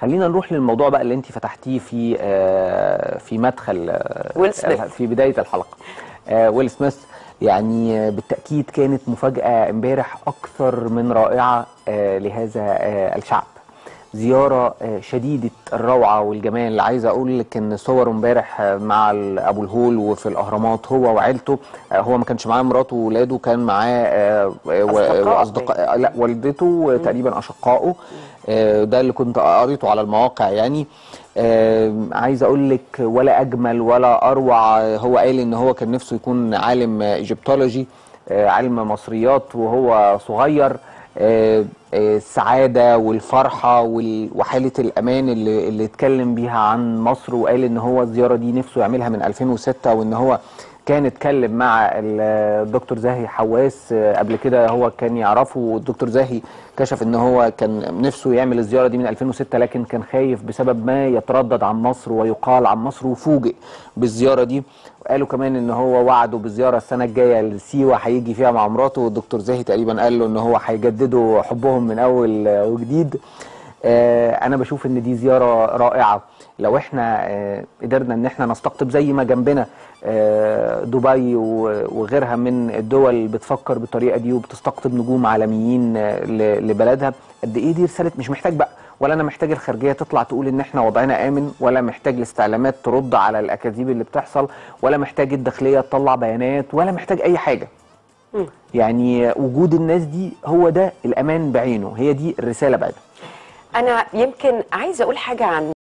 خلينا نروح للموضوع بقى اللي انت فتحتيه في آه، في مدخل آه، ويل سميث. في بداية الحلقة آه، ويل سميث يعني آه، بالتأكيد كانت مفاجأة امبارح أكثر من رائعة آه، لهذا آه، الشعب زيارة آه، شديدة الروعة والجمال. عايز أقول لك إن صور امبارح آه، مع أبو الهول وفي الأهرامات هو وعيلته آه، هو ما كانش معاه مراته وولاده كان معاه أصدقاء وأصدقاء آه، لا والدته تقريبا أشقائه. ده اللي كنت قريته على المواقع يعني. عايز أقول لك ولا أجمل ولا أروع آه، هو قال إن هو كان نفسه يكون عالم إيجيبتولوجي آه، علم مصريات وهو صغير. السعادة والفرحة وال- وحالة الأمان اللي اللي اتكلم بيها عن مصر وقال إن هو الزيارة دي نفسه يعملها من 2006 وإن هو كان اتكلم مع الدكتور زاهي حواس. قبل كده هو كان يعرفه والدكتور زاهي كشف إن هو كان نفسه يعمل الزيارة دي من 2006 لكن كان خايف بسبب ما يتردد عن مصر ويقال عن مصر وفوجئ بالزيارة دي. وقالوا كمان إن هو وعده بالزيارة السنة الجاية لسيوة هيجي فيها مع مراته. والدكتور زاهي تقريبا قال له إن هو هيجددوا حبهم من أول وجديد. آه، أنا بشوف إن دي زيارة رائعة. لو إحنا آه، قدرنا إن إحنا نستقطب زي ما جنبنا دبي و- وغيرها من الدول بتفكر بالطريقة دي وبتستقطب نجوم عالميين آه، لبلدها. قد إيه دي رسالة مش محتاج بقى. ولا أنا محتاج الخارجية تطلع تقول إن إحنا وضعنا آمن ولا محتاج الاستعلامات ترد على الأكاذيب اللي بتحصل ولا محتاج الداخلية تطلع بيانات ولا محتاج أي حاجة. يعني وجود الناس دي هو ده الأمان بعينه. هي دي الرسالة بعينها أنا يمكن عايزة أقول حاجة عن